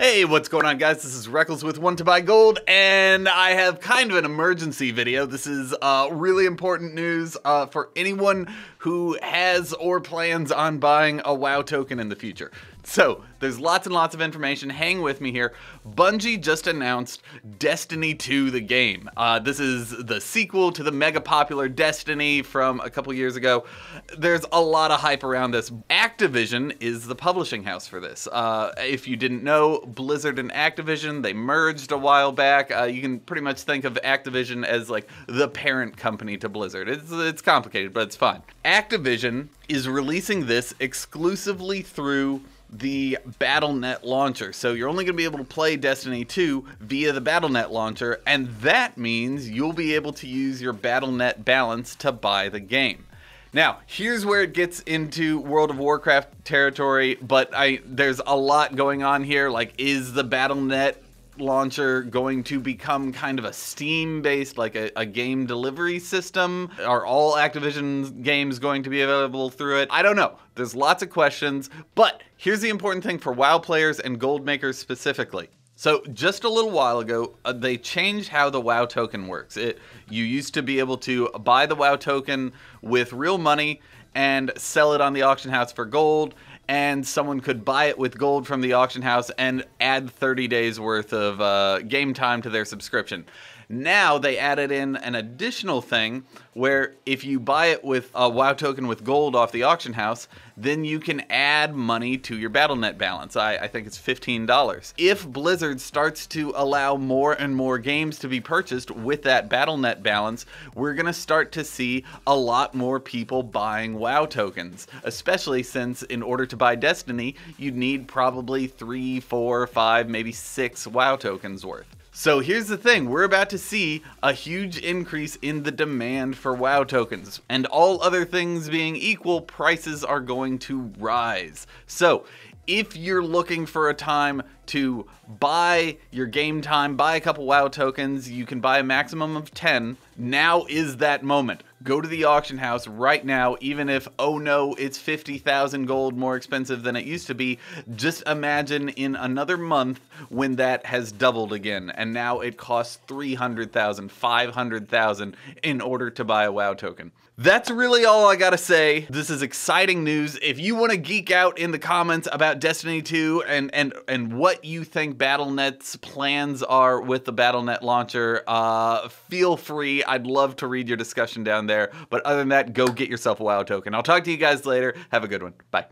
Hey, what's going on guys? This is Reckles with Want to Buy Gold, and I have kind of an emergency video. This is uh, really important news uh, for anyone who has or plans on buying a WoW token in the future. So, there's lots and lots of information. Hang with me here. Bungie just announced Destiny 2, the game. Uh, this is the sequel to the mega popular Destiny from a couple years ago. There's a lot of hype around this. Activision is the publishing house for this. Uh, if you didn't know, Blizzard and Activision, they merged a while back. Uh, you can pretty much think of Activision as like the parent company to Blizzard. It's, it's complicated, but it's fun. Activision is releasing this exclusively through the Battle.net launcher. So you're only going to be able to play Destiny 2 via the Battle.net launcher, and that means you'll be able to use your Battle.net balance to buy the game. Now, here's where it gets into World of Warcraft territory, but I there's a lot going on here. Like, is the Battle.net launcher going to become kind of a Steam based, like a, a, game delivery system? Are all Activision games going to be available through it? I don't know. There's lots of questions, but here's the important thing for WoW players and gold makers specifically. So just a little while ago, uh, they changed how the WoW token works. It you used to be able to buy the WoW token with real money and sell it on the auction house for gold, and someone could buy it with gold from the auction house and add 30 days worth of uh, game time to their subscription. Now they added in an additional thing where if you buy it with a WoW token with gold off the auction house, then you can add money to your Battle.net balance. I, I think it's $15. If Blizzard starts to allow more and more games to be purchased with that Battle.net balance, we're going to start to see a lot more people buying WoW tokens, especially since in order to buy Destiny, you'd need probably three, four, five, maybe six WoW tokens worth. So here's the thing, we're about to see a huge increase in the demand for WoW tokens. And all other things being equal, prices are going to rise. So if you're looking for a time to buy your game time, buy a couple WoW tokens, you can buy a maximum of 10. Now is that moment. Go to the auction house right now, even if, oh no, it's 50,000 gold more expensive than it used to be. Just imagine in another month when that has doubled again, and now it costs 300,000, 500,000 in order to buy a WoW token. That's really all I gotta say. This is exciting news. If you want to geek out in the comments about Destiny 2 and and and what you think Battle.net's plans are with the Battle.net launcher, uh, feel free. I'd love to read your discussion down there. But other than that, go get yourself a WoW token. I'll talk to you guys later. Have a good one. Bye.